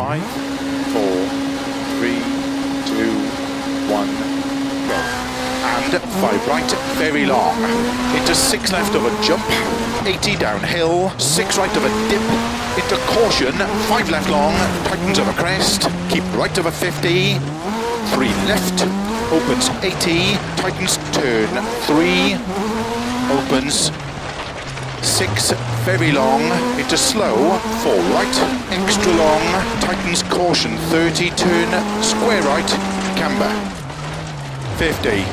Five, four, three, two, one, go. And five right, very long. Into six left of a jump, 80 downhill, six right of a dip, into caution, five left long, tightens of a crest, keep right of a 50, three left, opens 80, tightens turn, three, opens, six, very long, into slow, four right, extra long, tightens caution, 30, turn, square right, camber, 50,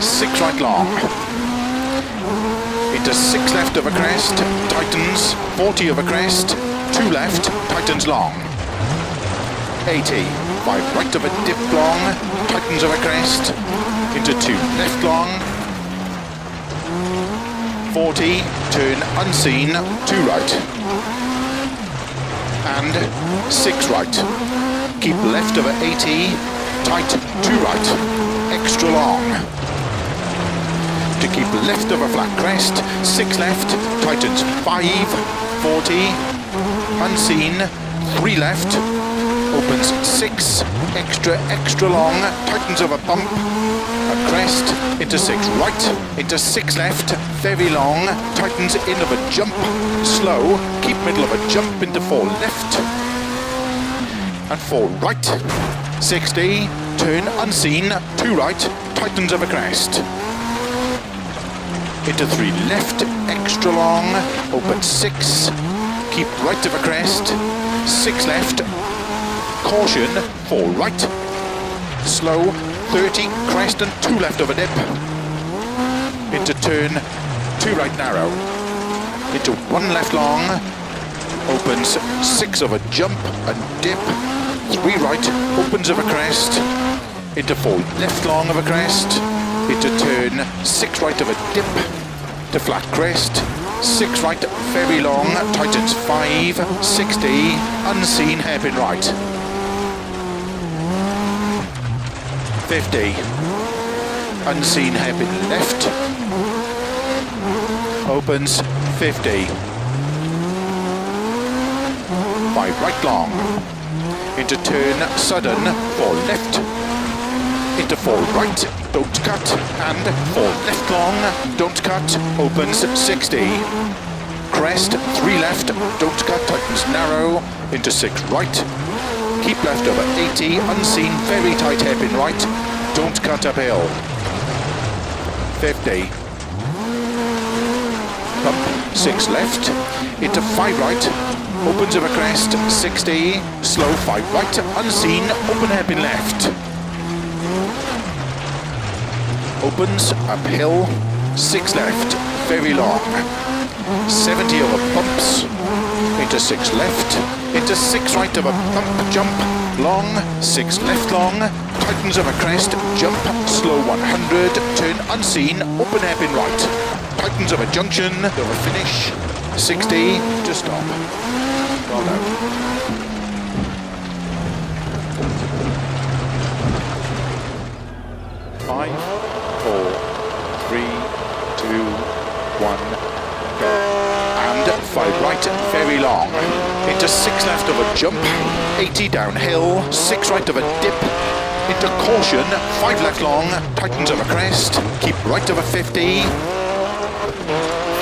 six right long, into six left of a crest, tightens, 40 of a crest, two left, tightens long, 80, five right of a dip long, tightens of a crest, into two left long, 40, turn unseen, two right, and six right, keep left of a 80, tight, two right, extra long, to keep left of a flat crest, six left, tightens five, 40, unseen, three left, opens six, extra, extra long, tightens of a bump, a crest, into six. Right, into six left, very long, tightens in of a jump, slow, keep middle of a jump into four left, and four right, 60, turn unseen, two right, tightens of a crest, into three left, extra long, oh, open six, keep right of a crest, six left, caution, four right, slow, 30, crest and two left of a dip, into turn, two right narrow, into one left long, opens six of a jump and dip, three right, opens of a crest, into four left long of a crest, into turn, six right of a dip, to flat crest, six right, very long, tightens five, 60, unseen hairpin right. 50, unseen hairpin left, opens 50, five right long, into turn sudden, four left, into four right, don't cut, and four left long, don't cut, opens 60. Crest, three left, don't cut, tightens narrow, into six right, keep left over 80, unseen, very tight hairpin right, don't cut uphill. 50. Bump, six left, into five right, opens of a crest, 60, slow five right, unseen, open hairpin left. Opens, uphill, six left, very long, 70 over bumps, into six left, into six right of a bump, jump, long, six left long, tightens of a crest, jump, slow 100, turn unseen, open hairpin right, tightens of a junction, over finish, 60, just stop, well done. Five, four, three, two, one, go. Five right, very long. Into six left of a jump, 80 downhill, six right of a dip, into caution, five left long, tightens of a crest, keep right of a 50,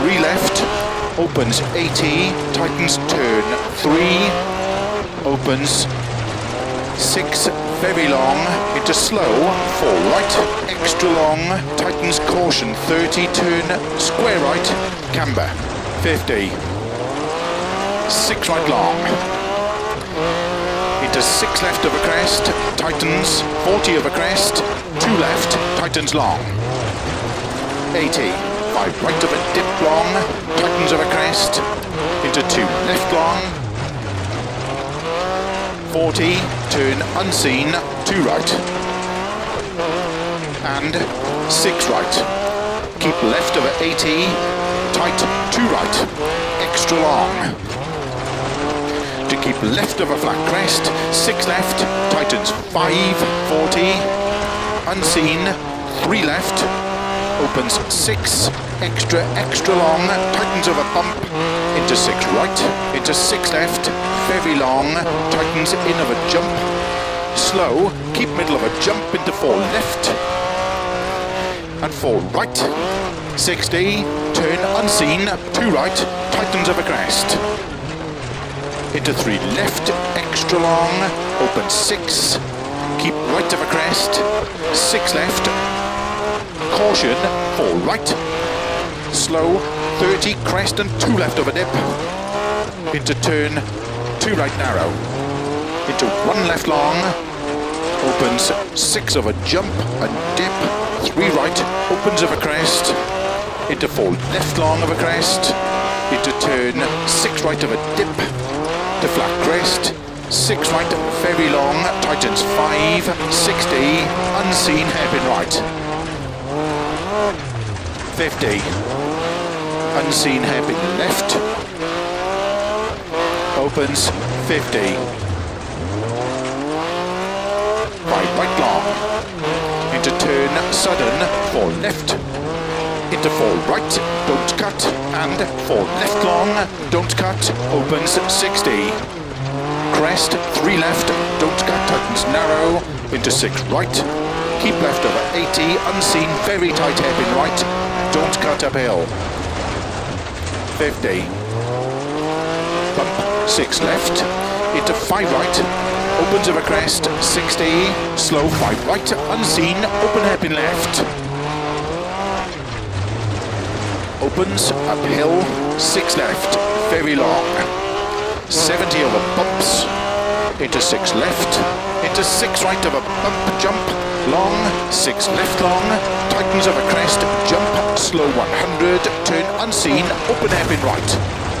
three left, opens 80, tightens turn, three, opens six, very long, into slow, four right, extra long, tightens caution, 30, turn, square right, camber, 50, six right long, into six left of a crest, tightens, 40 of a crest, two left, tightens long, 80, five right of a dip long, tightens of a crest, into two left long, 40, turn unseen, two right. And six right. Keep left of a 80, tight, two right, extra long. To keep left of a flat crest, six left, tightens five, 40, unseen, three left, opens six, extra, extra long, of a bump, into six right, into six left, very long, tightens in of a jump, slow, keep middle of a jump into four left, and four right, 60, turn unseen, two right, tightens of a crest, into three. Left, extra long, open six, keep right of a crest, six left, caution, four right, slow, 30, crest and two left of a dip, into turn, two right narrow, into one left long, opens six of a jump and dip, three right, opens of a crest, into four. Left long of a crest, into turn, six right of a dip, to flat crest, six right, very long, tightens five, 60, unseen hairpin right, 50, unseen hairpin left, opens 50, right right long, into turn sudden, four left, into four right, don't cut, and four left long, don't cut, opens 60, crest, three left, don't cut, tightens narrow, into six right, keep left over 80, unseen, very tight hairpin right, don't cut uphill. 50. Bump, 6 left, into 5 right, opens a crest, 60, slow 5 right, unseen, open hairpin left. Opens, uphill, 6 left, very long. 70 over bumps, into 6 left, into 6 right of a bump jump, long, six left long, tightens of a crest, jump, slow 100, turn unseen, open up in right.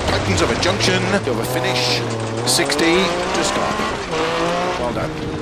Tightens of a junction, over finish, 60 to stop. Well done.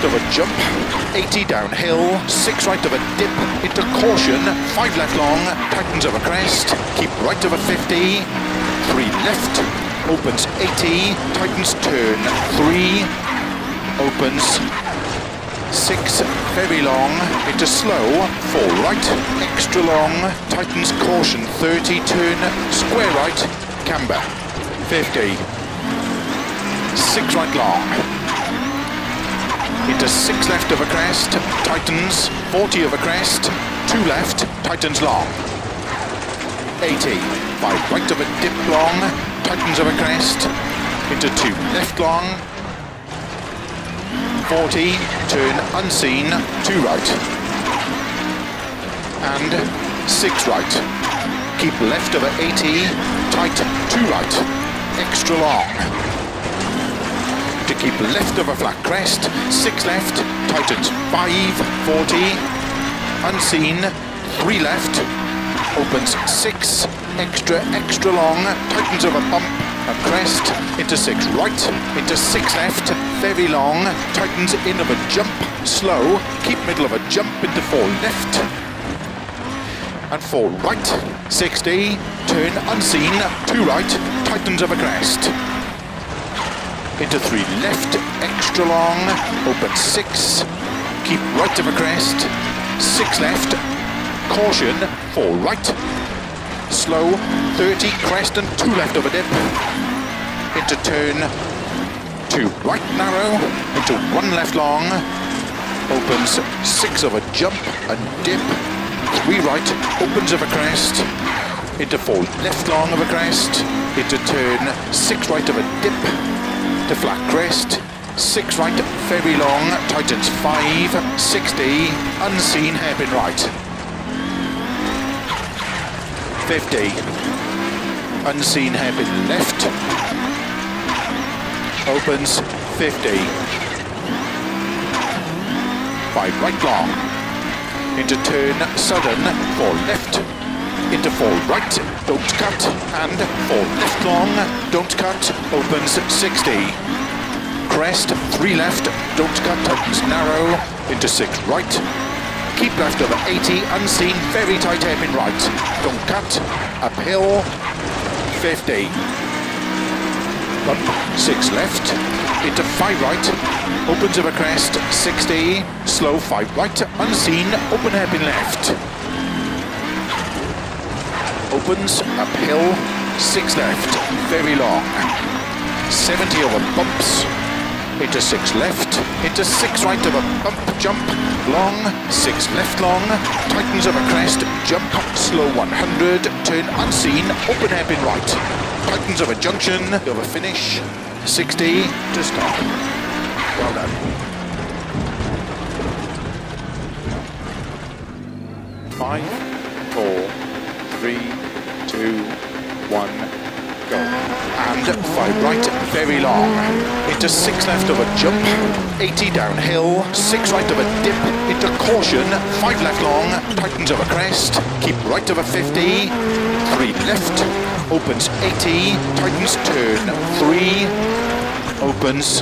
Left of a jump, 80 downhill, six right of a dip, into caution, five left long, tightens of a crest, keep right of a 50, three left, opens 80, tightens turn, three, opens six, very long, into slow, four right, extra long, tightens caution, 30, turn, square right, camber, 50, six right long. Into six left of a crest, tightens, 40 of a crest, two left, tightens long. 80, five right of a dip long, tightens of a crest, into two left long, 40, turn unseen, two right. And six right. Keep left of a 80, tight, two right, extra long to keep left of a flat crest, six left, tightens five, 40, unseen, three left, opens six, extra, extra long, tightens of a bump, a crest, into six right, into six left, very long, tightens in of a jump, slow, keep middle of a jump into four left, and four right, 60, turn unseen, two right, tightens of a crest into three. Left, extra long, open six, keep right of a crest, six left, caution, four right, slow, 30, crest and two left of a dip, into turn, two. Right narrow, into one left long, opens six of a jump and dip, three right, opens of a crest, into four. Left long of a crest, into turn, six right of a dip, to flat crest, six right, very long, tightens five, 60, unseen hairpin right. 50, unseen hairpin left, opens 50, five right long, into turn sudden, four left, into four right, and four left long, don't cut, opens 60. Crest, three left, don't cut, tightens narrow, into six right. Keep left over 80, unseen, very tight hairpin right. Don't cut, uphill, 50. Bump, six left, into five right, opens over crest, 60, slow five right, unseen, open hairpin left. Opens, uphill, six left, very long. 70 over bumps, into six left, into six right of a bump, jump, long, six left long, tightens over crest, jump, up slow 100, turn unseen, open hairpin right, tightens over junction, over finish, 60 to stop. Well done. Five, four, three, two, one, go. And five right, very long. Into six left of a jump, 80 downhill, six right of a dip, into caution, five left long, tightens over crest, keep right of a 50, three left, opens 80, tightens turn, three, opens,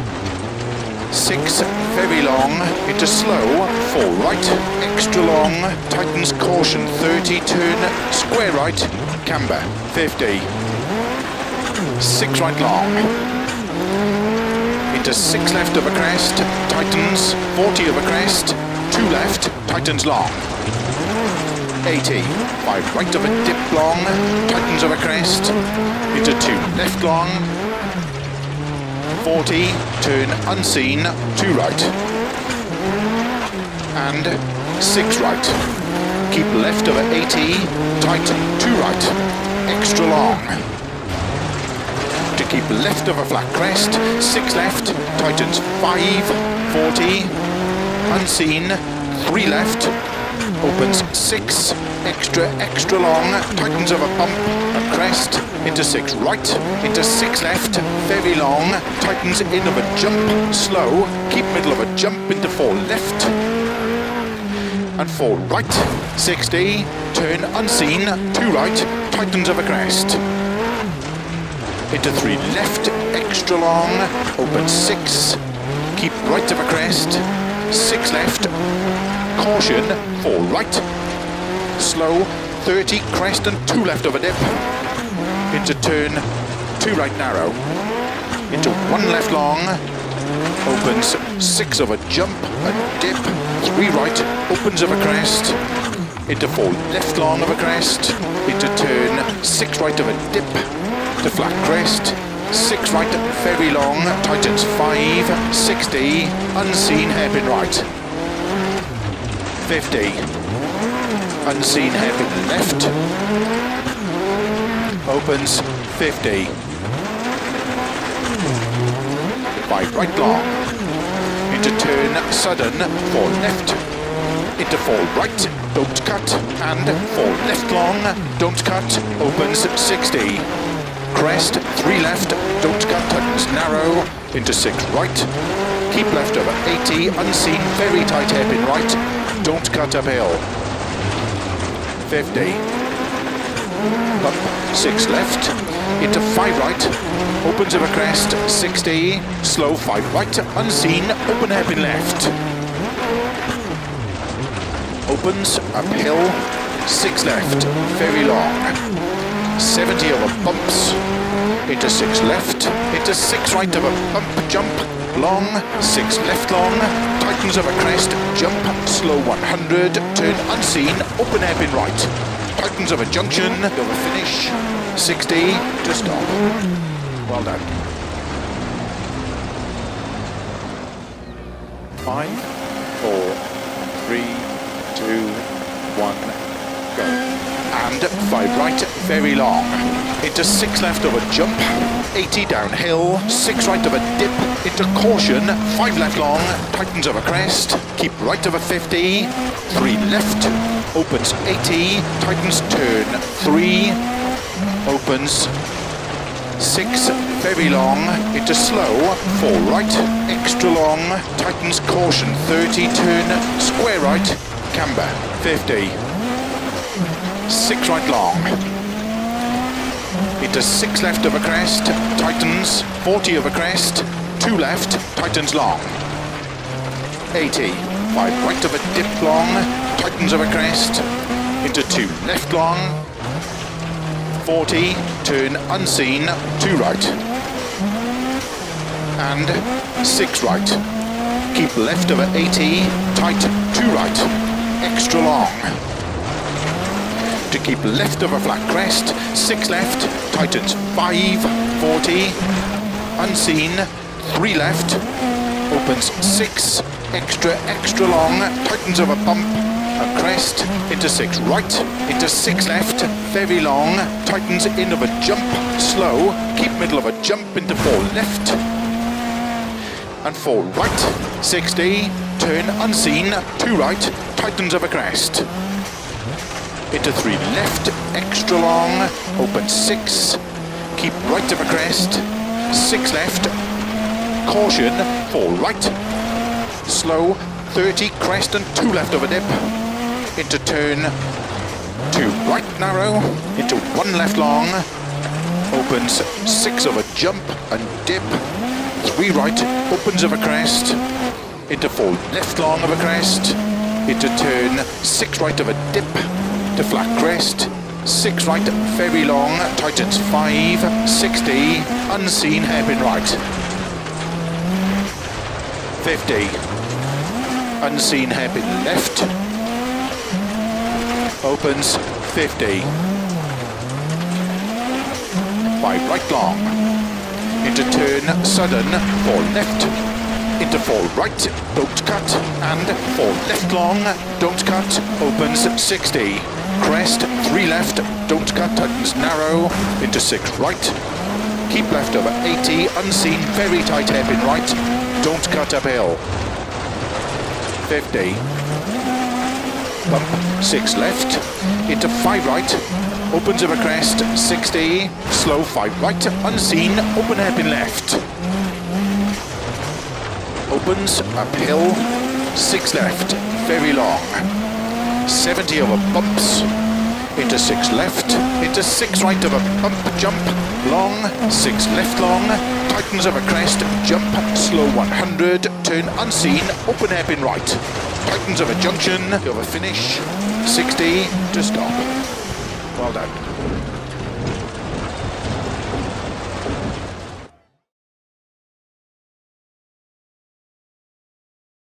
six, very long, into slow, four right, extra long, tightens caution, 30, turn, square right, camber, 50, six right long, into six left of a crest, tightens, 40 of a crest, two left, tightens long, 80, five right of a dip long, tightens of a crest, into two left long, 40, turn unseen, two right, and six right. Keep left over 80, tighten, two right, extra long. To keep left of a flat crest, six left, tightens five, 40, unseen, three left, opens six, extra, extra long, tightens of a bump and crest, into six right, into six left, very long, tightens in of a jump, slow, keep middle of a jump into four left, and four right, 60, turn unseen, two right, tightens of a crest, into three left, extra long, open six, keep right of a crest, six left, caution, four right, slow, 30, crest and two left of a dip, into turn, two right narrow, into one left long, opens six of a jump, a dip, three right, opens of a crest, into four left long of a crest, into turn, six right of a dip, to flat crest, six right, very long, tightens five, 60, unseen hairpin right, 50, unseen hairpin left, opens 50, By right long, into turn sudden, four left, into four right, don't cut, and four left long, don't cut, opens 60, crest, three left, don't cut, tightens narrow, into six right, keep left over 80, unseen, very tight hairpin right, don't cut uphill, 50, bump, six left, into five right, opens of a crest, 60, slow five right, unseen, open hairpin left, opens, uphill, six left, very long, 70 over bumps, into six left, into six right of a bump, jump, long, six left long, tightens of a crest, jump, slow 100, turn unseen, open hairpin right, tightens of a junction, over finish, 60 to stop. Well done. Five, four, three, two, one, go. And five right, very long. Into six left of a jump, 80 downhill, six right of a dip, into caution, five left long, tightens of a crest, keep right of a 50, three left, opens 80, tightens turn, three, opens, six, very long, into slow, four right, extra long, tightens caution, 30, turn, square right, camber, 50, six right long, into six left of a crest, tightens, 40 of a crest, two left, tightens long. 80, five right of a dip long, tightens of a crest, into two left long, 40, turn unseen, two right, and six right. Keep left of a 80, tight, two right, extra long. To keep left of a flat crest, six left, tightens five, 40, unseen, three left, opens six, extra, extra long, tightens of a bump, a crest, into six. Right, into six left, very long, tightens in of a jump, slow, keep middle of a jump into four left, and four right, 60, turn unseen, two right, tightens of a crest. Into three left, extra long, open six, keep right of a crest, six left, caution, four right, slow, 30, crest and two left of a dip, into turn, two right narrow, into one left long, opens six of a jump and dip, three right, opens of a crest, into four left long of a crest, into turn, six right of a dip, to flat crest, six right, very long, tightens five, 60, unseen hairpin right. 50, unseen hairpin left, opens 50, five right long, into turn sudden, four left, into four right, don't cut, and four left long, don't cut, opens 60, crest, three left, don't cut, tightens narrow, into six right, keep left over 80, unseen, very tight hairpin right, don't cut uphill, 50, bump, six left, into five right, opens over crest, 60, slow five right, unseen, open hairpin left, opens uphill, six left, very long, 70 over bumps, into six left, into six right of a bump, jump, long, six left long, tightens of a crest, jump, slow 100, turn unseen, open hairpin right, tightens of a junction, a finish, 60 to stop. Well done.